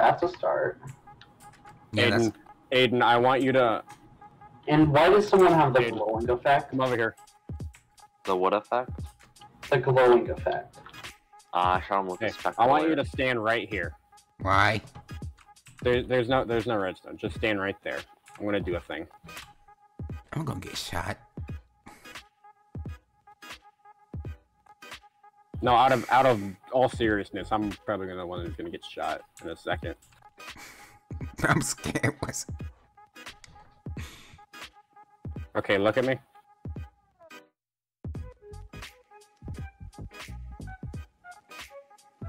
That's a start. Yeah, that's, Aiden, Aiden, I want you to And why does someone have the Dude. glowing effect? come over here. The what effect? The glowing effect. Uh, I shot him with Okay, a spectacle. I want you to stand right here. why? There, there's no, there's no redstone. Just stand right there. I'm gonna do a thing. I'm gonna get shot. No, out of, out of all seriousness, I'm probably gonna the one who's gonna get shot in a second. I'm scared. What's... Okay, look at me.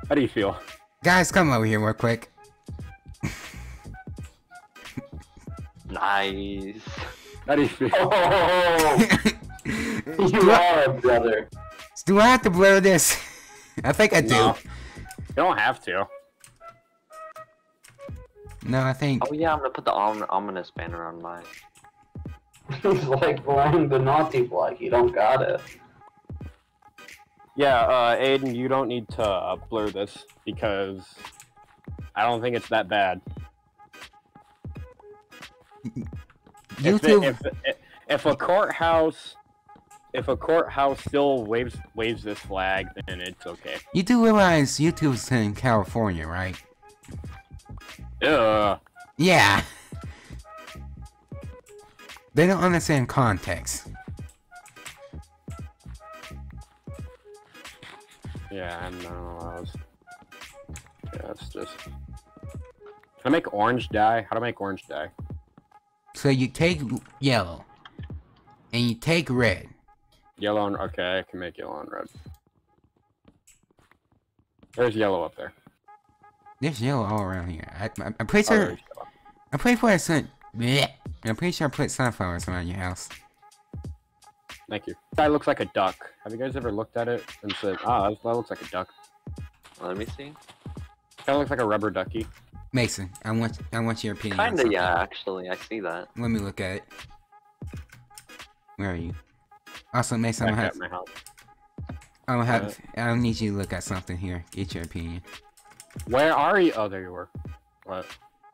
How do you feel? Guys, come over here real quick. Nice. How do you feel? Oh, you do, are a brother. do I have to blur this? I think I do. No. You don't have to. No, I think. Oh yeah, I'm gonna put the om- ominous banner on mine. It's like flying the naughty flag. You don't got it. Yeah, uh, Aiden, you don't need to uh, blur this because I don't think it's that bad. If, YouTube. it- if, if, if a courthouse, if a courthouse still waves waves this flag, then it's okay. You do realize YouTube's in California, right? Ugh. Yeah. They don't understand context. Yeah, I know. I was... Yeah, it's just. Can I make orange dye? How to make orange dye? So you take yellow, and you take red. Yellow and okay, I can make yellow and red. There's yellow up there. There's yellow all around here. I, I, I'm pretty Oh, sure. there's yellow. I'm pretty sure I sent. Bleh. I'm pretty sure I put sunflowers around your house. Thank you. That looks like a duck. Have you guys ever looked at it and said, "Ah, that, that looks like a duck"? Let me see. Kind of looks like a rubber ducky. Mason, I want I want your opinion. Kinda, something. yeah. Actually, I see that. Let me look at it. Where are you? Also, Mason, I'm Back gonna at have, my house. I'm gonna have, uh, I need you to look at something here. Get your opinion. Where are you? Oh, there you were. What?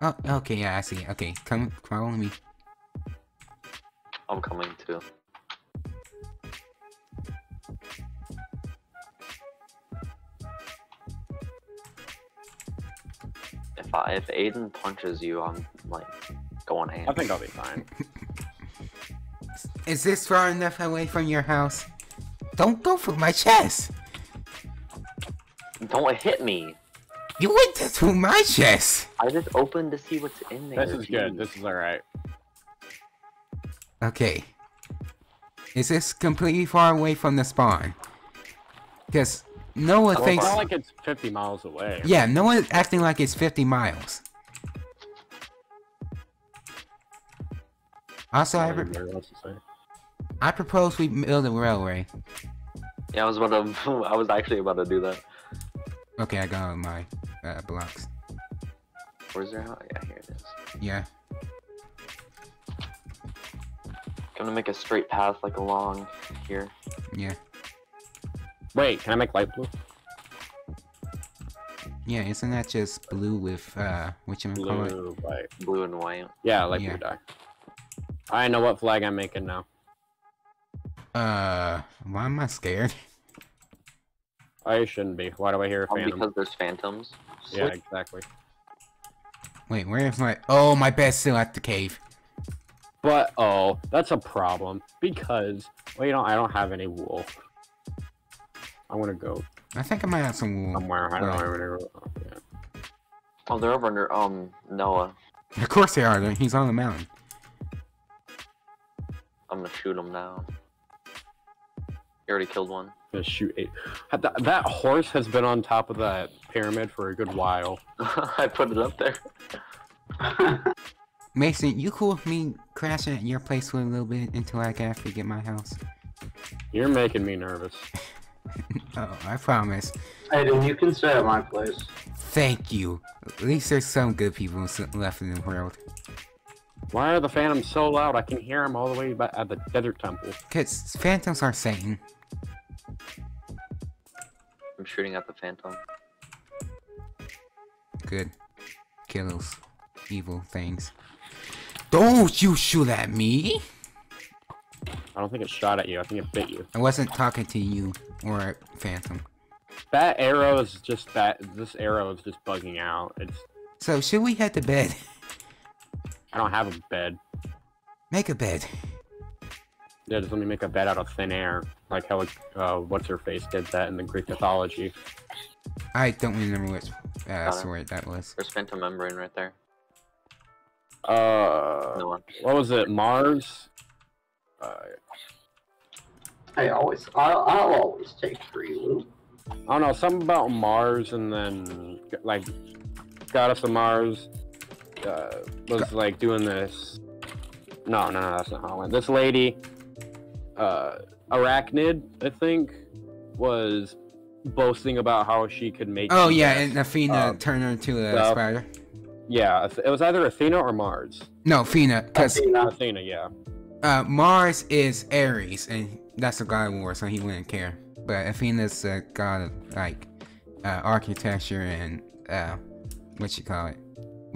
Oh, okay, yeah, I see. Okay, come, follow me. I'm coming too. If I if Aiden punches you, I'm like going ham. I think I'll be fine. Is this far enough away from your house? Don't go for my chest. Don't hit me. You went through my chest. I just opened to see what's in there. This is good. This is alright. Okay. Is this completely far away from the spawn? Because Noah Well, it's thinks. not like it's 50 miles away. Yeah, Noah's acting like it's 50 miles. Also, I, I I propose we build a railway. Yeah, I was about to. I was actually about to do that. Okay, I got all my uh, blocks. Where's your house? Yeah, here it is. Yeah. Gonna make a straight path like along here. Yeah. Wait, can I make light blue? Yeah, isn't that just blue with, uh, what you call it? Blue, white. Blue and white. Yeah, like Yeah. blue dye. I know what flag I'm making now. Uh, why am I scared? I shouldn't be. Why do I hear a phantom? because there's phantoms. Yeah, exactly. Wait, where's my- Oh, my bed's still at the cave. But oh, that's a problem because well, you know, I don't have any wool. I want to go I think I might have some wool. somewhere. I don't Right. know. where to go. Yeah. Oh, they're over under um Noah. Of course they are. He's on the mountain. I'm gonna shoot him now. You already killed one. Gonna shoot eight. That, that horse has been on top of that pyramid for a good while. I put it up there. Mason, you cool with me crashing at your place for a little bit until I can actually get my house? You're making me nervous. Oh, I promise. Aiden, you can stay at my place. Thank you. At least there's some good people left in the world. Why are the phantoms so loud? I can hear them all the way back at the desert temple. Cause phantoms are Satan. I'm shooting at the phantom. Good. kill those evil things. Don't you shoot at me! I don't think it shot at you. I think it bit you. I wasn't talking to you or Phantom. That arrow is just that. This arrow is just bugging out. It's. So should we head to bed? I don't have a bed. Make a bed. Yeah, just let me make a bed out of thin air, like how uh, what's her face did that in the Greek mythology. I don't remember which uh, Got it. sword that was. There's phantom membrane right there. Uh, No one. what was it? Mars. Uh, I always, I'll, I'll always take free loot. I don't know, something about Mars, and then like goddess of Mars uh, was like doing this. No, no, no, that's not how it went. This lady, uh, Arachnid, I think, was boasting about how she could make. Oh yeah, and Athena um, turned her into a spider. yeah, it was either Athena or Mars. No, Athena, because Athena. Athena, yeah. uh, Mars is Ares, and that's the god of war, so he wouldn't care. But Athena's the god of like uh, architecture and uh, what you call it,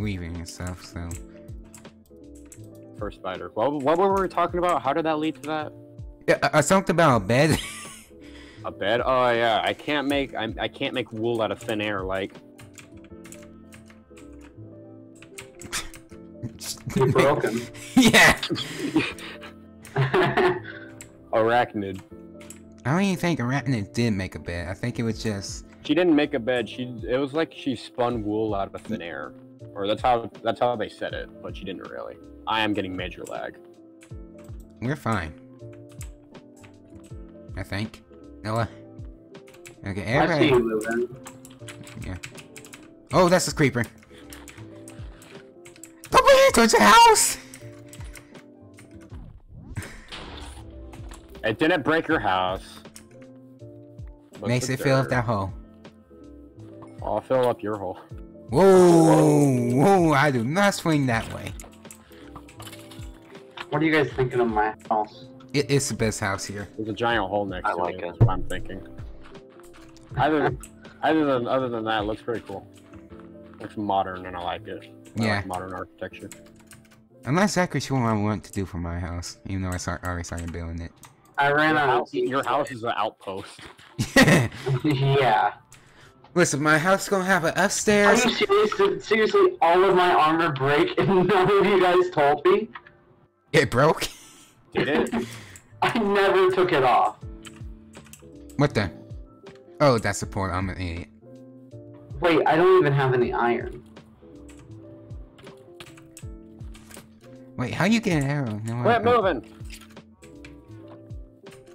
weaving and stuff. So First spider. Well, what were we talking about? How did that lead to that? yeah, uh, uh, something about a bed. A bed? Oh yeah, I can't make I, I can't make wool out of thin air. Like You're broken. yeah. arachnid. I don't even think Arachnid did make a bed. I think it was just She didn't make a bed. She it was like she spun wool out of thin air, or that's how that's how they said it. But she didn't really. I am getting major lag. we're fine. I think. Noah. Okay, I see you moving. Oh, that's a creeper. Don't bring it towards your house. It didn't break your house. What's Makes the it fill up that hole. I'll fill up your hole. Whoa, whoa! I do not swing that way. What are you guys thinking of my house? It's the best house here. There's a giant hole next I to like it. it. That's what I'm thinking. Other, other than other than that, it looks pretty cool. Looks modern, and I like it. I Yeah. like modern architecture. I'm not exactly sure what I want to do for my house, even though I start, already started building it. I ran Your out house, of your house is an outpost. yeah. Listen, my house gonna have an upstairs. Are upstairs. you serious? Did seriously all of my armor break and none of you guys told me? It broke. Did it? I never took it off. What the? Oh, that's the port. I'm an idiot. Wait, I don't even have any iron. Wait, how you get an arrow? No, Quit moving.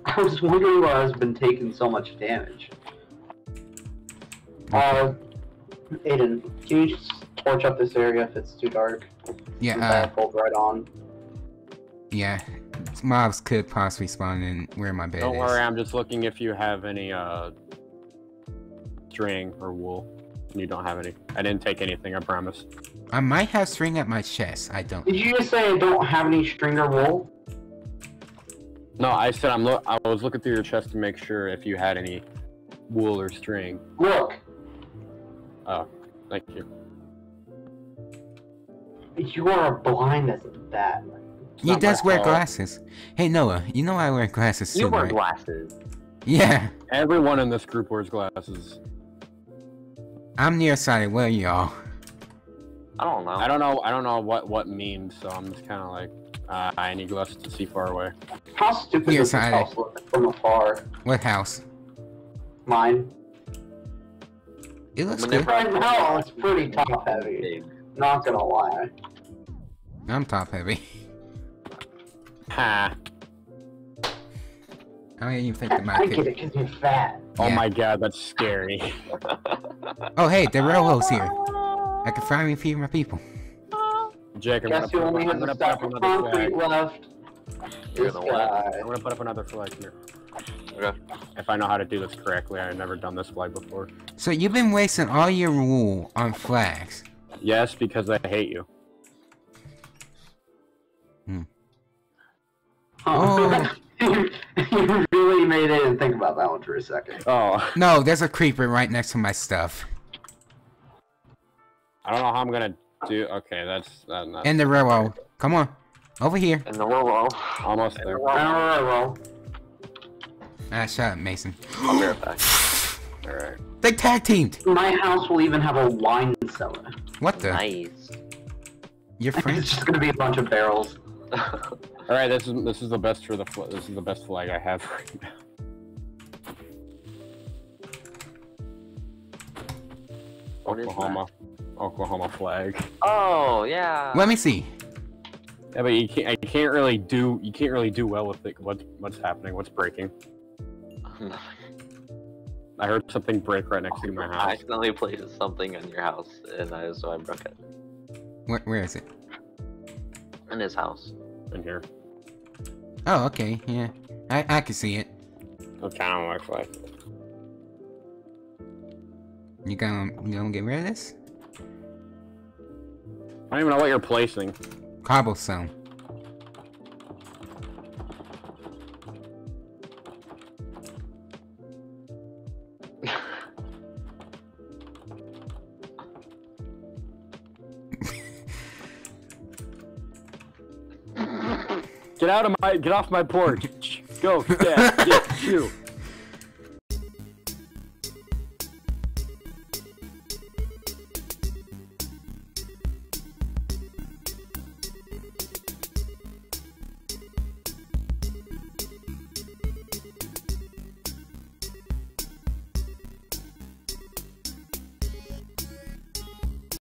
I was wondering why I've been taking so much damage. Uh, Aiden, can you just torch up this area if it's too dark? Yeah, Since uh, hold right on. yeah. Mobs could possibly spawn in where my bed Don't is. worry, I'm just looking if you have any uh string or wool. You don't have any. I didn't take anything, I promise. I might have string at my chest. I don't. Did you just say I don't have any string or wool? No, I said I'm look I was looking through your chest to make sure if you had any wool or string. Look, Oh, thank you. you are blind as a bat. It's He does wear fault. glasses. Hey Noah, you know I wear glasses too, You wear right? glasses. Yeah, Everyone in this group wears glasses. I'm nearsighted. What are y'all? I don't know. I don't know I don't know what what means, so I'm just kinda like uh, I need glasses to see far away. How stupid Yes, does this I- house look from afar? What house? Mine. It looks good. Right now, it's pretty top heavy. Not gonna lie. I'm top heavy. Ha. I don't even think that I my get pick. it because you're fat. Oh, oh Yeah. my god, that's scary. Oh hey, the railroad's here. I can finally feed my people. Jake, I'm gonna, Guess put only I'm a gonna put up of another concrete flag. left? You're the what? I'm gonna put up another flag here. Okay. If I know how to do this correctly, I've never done this flag before. So you've been wasting all your wool on flags. Yes, because I hate you. Hmm. Oh. oh. you really made it and think about that one for a second. Oh, No, there's a creeper right next to my stuff. I don't know how I'm gonna Do okay, that's that, not In the railroad. Come on. Over here. In the roll. almost there. Alright, well. Ah, shut up, Mason. I'll be right back. All right. They tag teamed. My house will even have a wine cellar. What the? Nice. Your It's just gonna be a bunch of barrels. All right. This is this is the best for the this is the best flag I have right now. What is Oklahoma, Oklahoma flag. oh yeah. Let me see. Yeah, but you can't. You can't really do. You can't really do well with it. What what's happening? What's breaking? I heard something break right next to my house. I house. accidentally placed something in your house, and I, so I broke it. Where, where is it? In his house. In here. Oh, okay. Yeah. I, I can see it. It kind of looks like. You gonna, you gonna get rid of this? I don't even know what you're placing. Cobblestone. Out of my. Get off my porch. Go. Yeah. Get. Shoot.